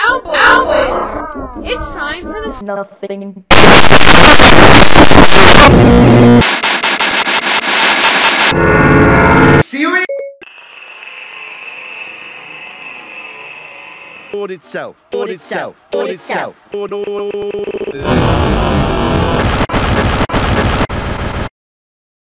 Albert! Albert! It's time for the Nothing. Serious? Board itself. Board itself. Board itself. Board.